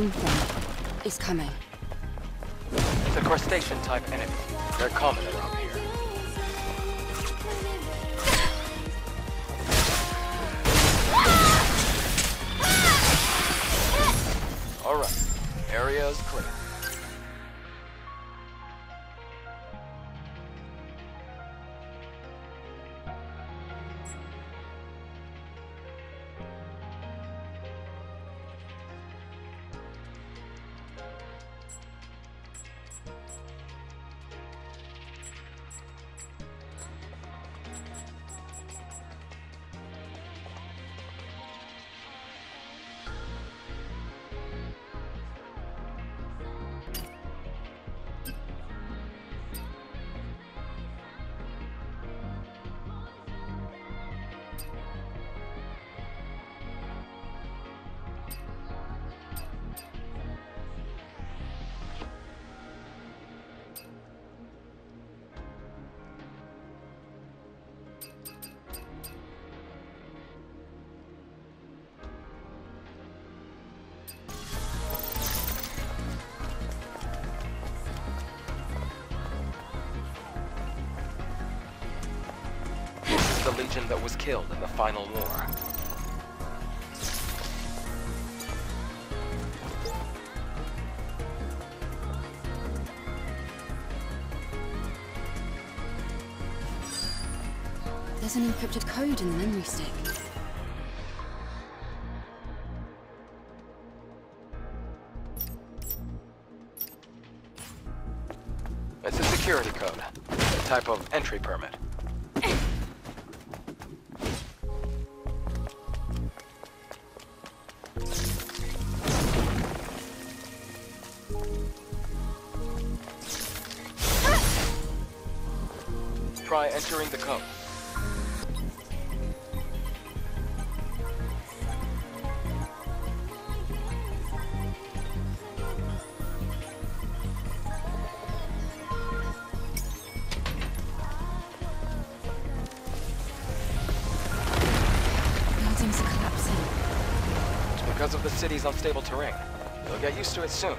Something is coming. It's a crustacean-type enemy. They're common around here. All right. Area clear. Legion that was killed in the final war. There's an encrypted code in the memory stick. Because of the city's unstable terrain. You'll get used to it soon.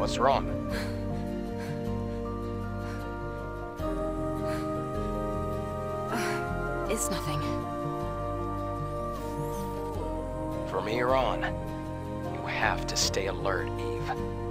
What's wrong? Uh, it's nothing. From here on, you have to stay alert, Eve.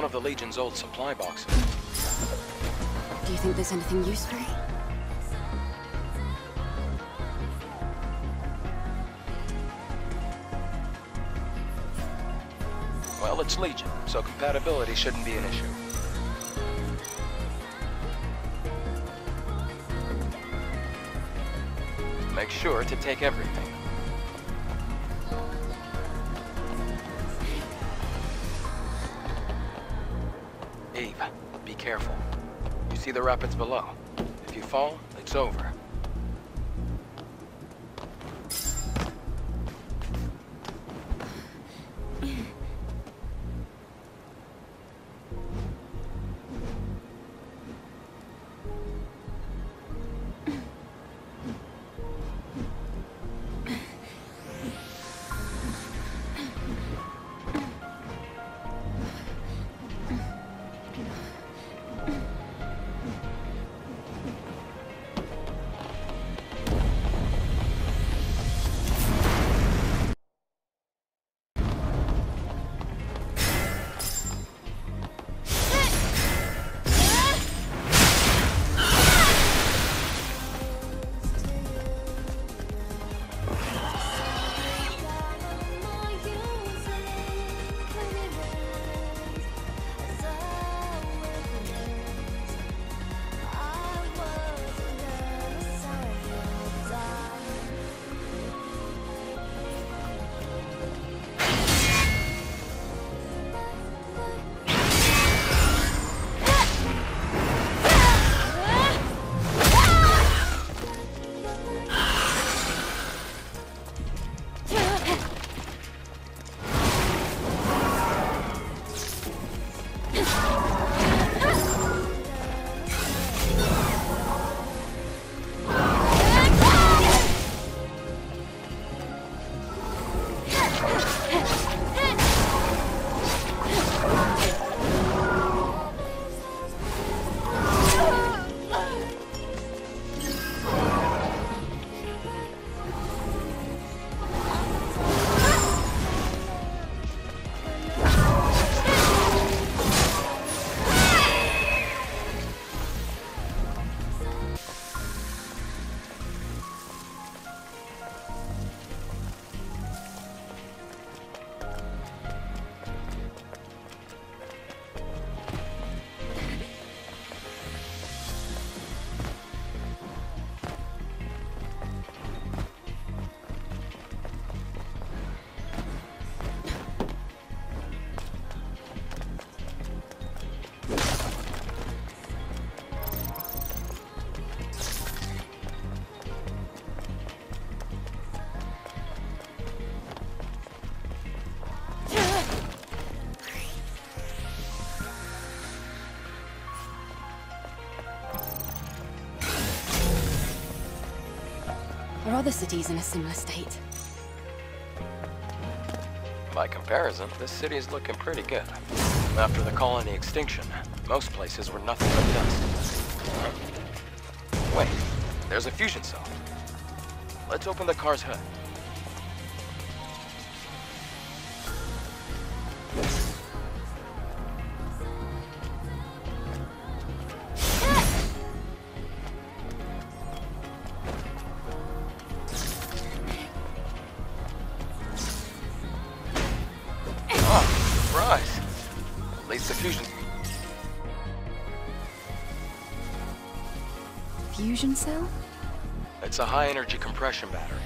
One of the Legion's old supply boxes. Do you think there's anything useful? Well, it's Legion, so compatibility shouldn't be an issue. Make sure to take everything. See the rapids below. If you fall, it's over. Other cities in a similar state? By comparison, this city is looking pretty good. After the colony extinction, most places were nothing but dust. Wait, there's a fusion cell. Let's open the car's hood. It's a high-energy compression battery.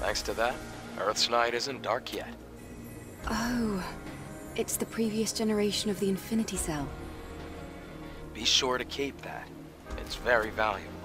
Thanks to that, Earth's night isn't dark yet. Oh, it's the previous generation of the Infinity Cell. Be sure to keep that. It's very valuable.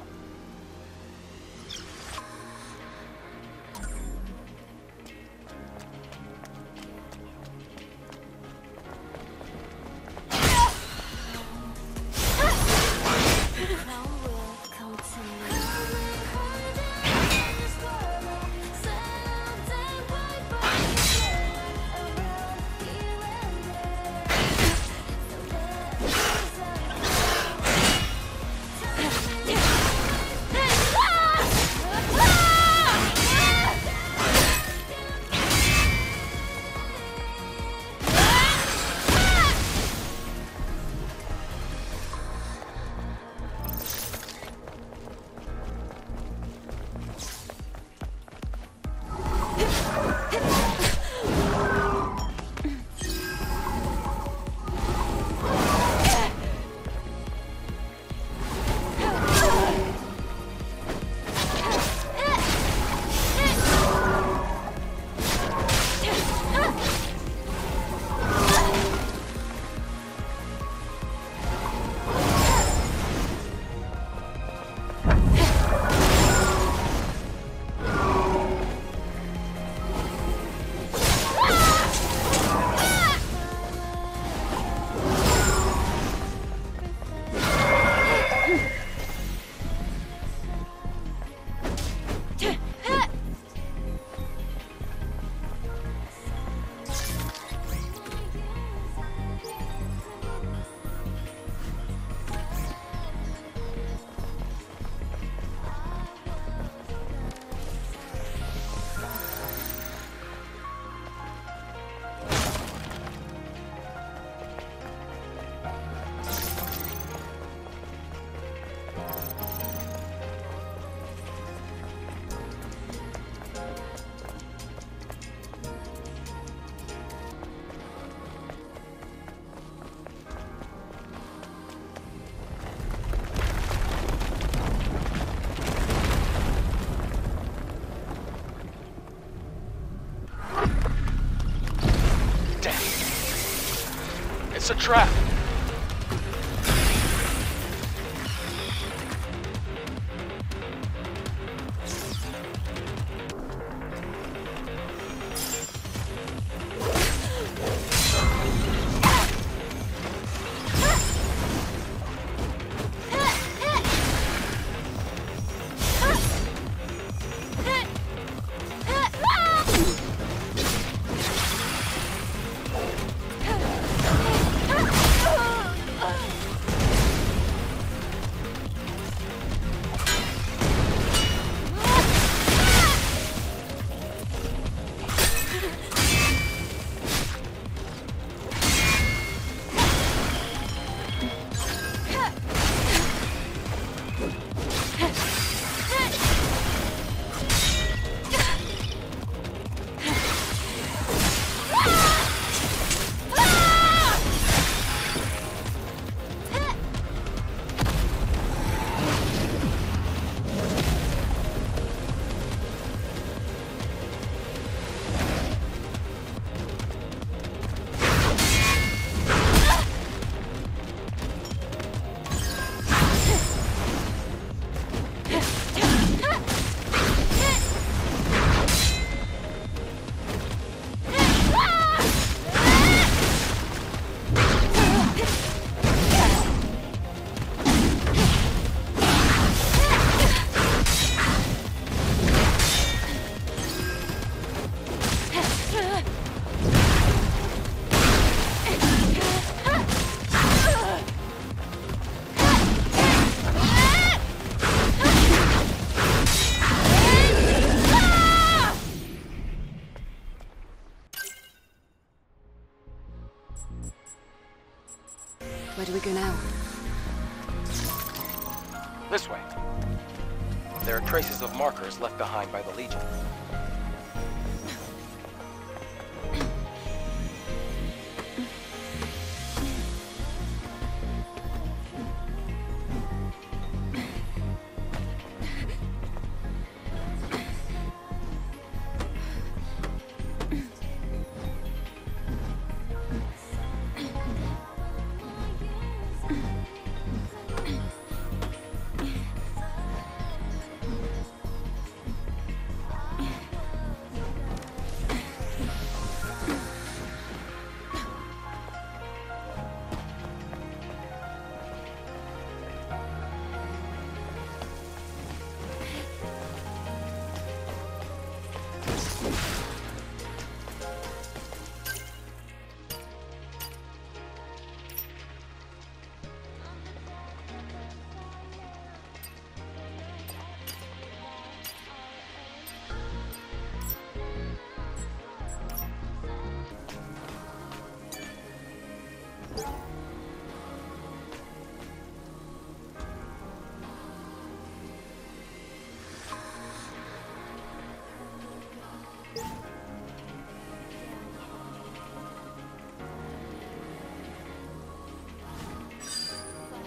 It's a trap.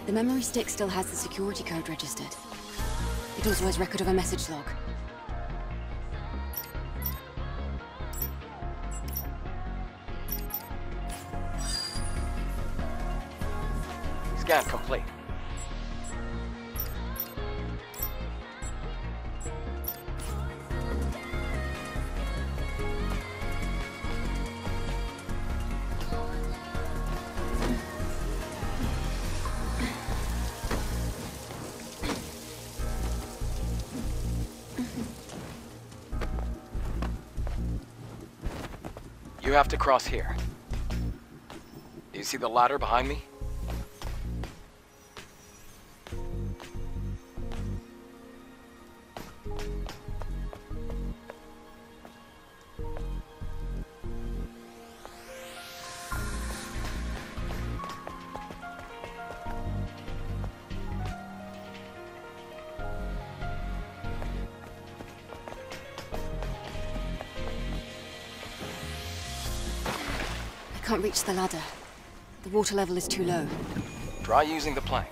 The memory stick still has the security code registered. It also has record of a message log. You have to cross here. Do you see the ladder behind me? Can't reach the ladder. The water level is too low. Try using the plank.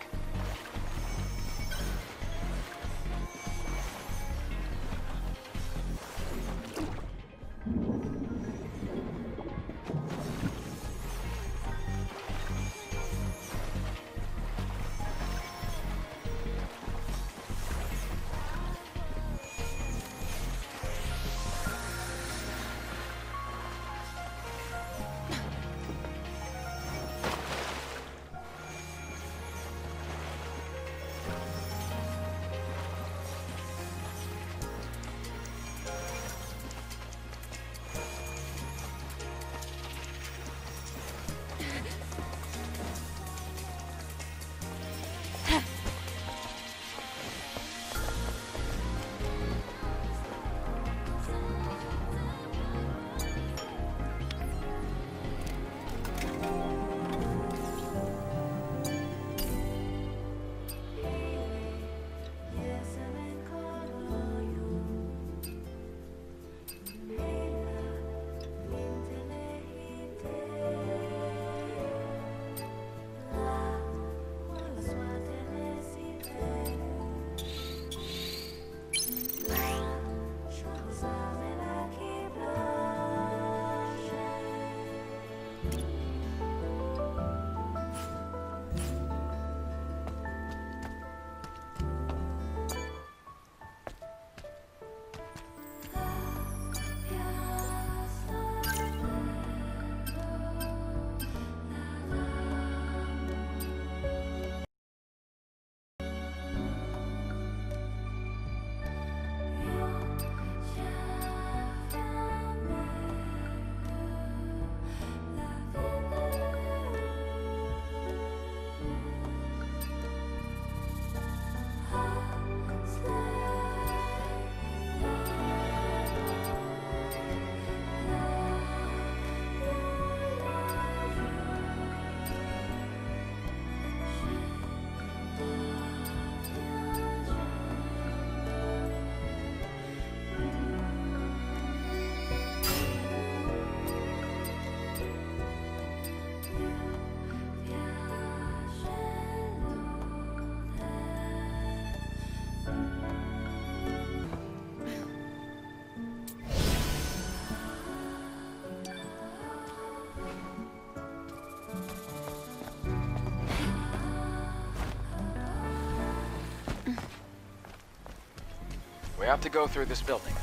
Have to go through this building.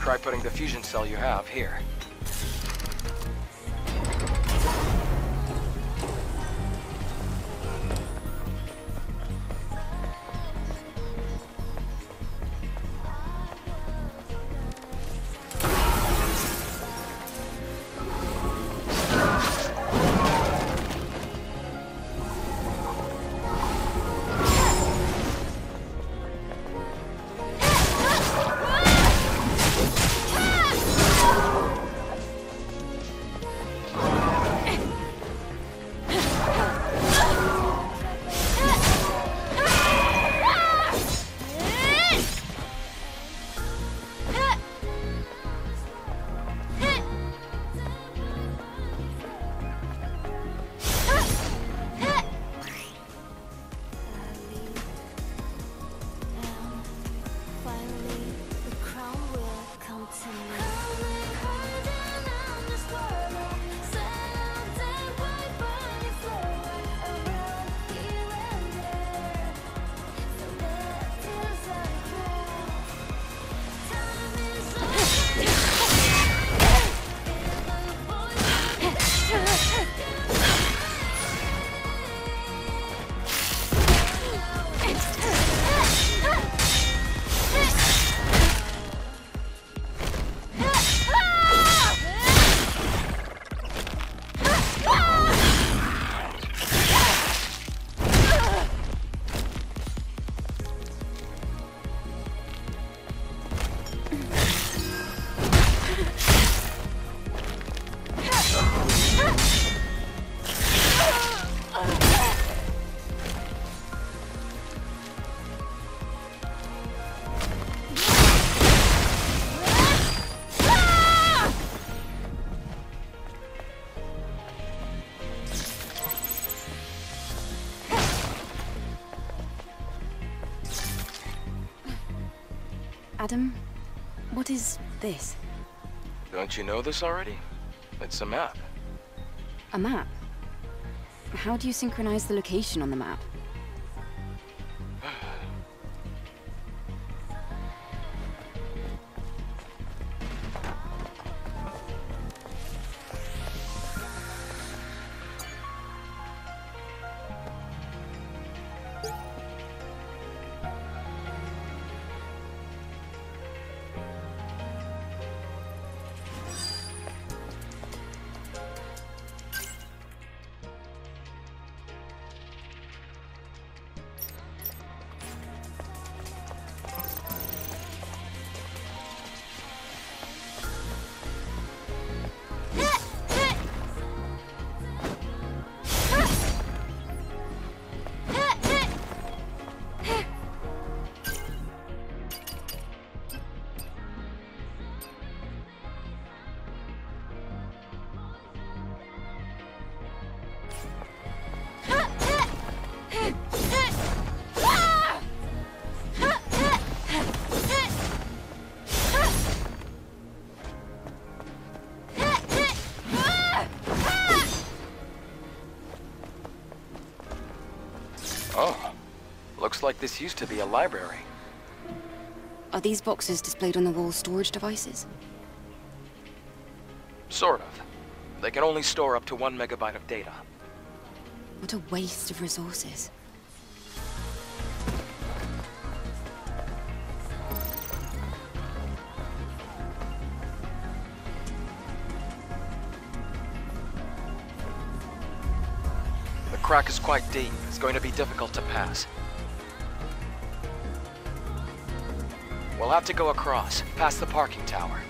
Try putting the fusion cell you have here. Adam, what is this? Don't you know this already? It's a map. A map? How do you synchronize the location on the map? Oh, looks like this used to be a library. Are these boxes displayed on the wall storage devices? Sort of. They can only store up to one megabyte of data. What a waste of resources. Crack is quite deep. It's going to be difficult to pass. We'll have to go across, past the parking tower.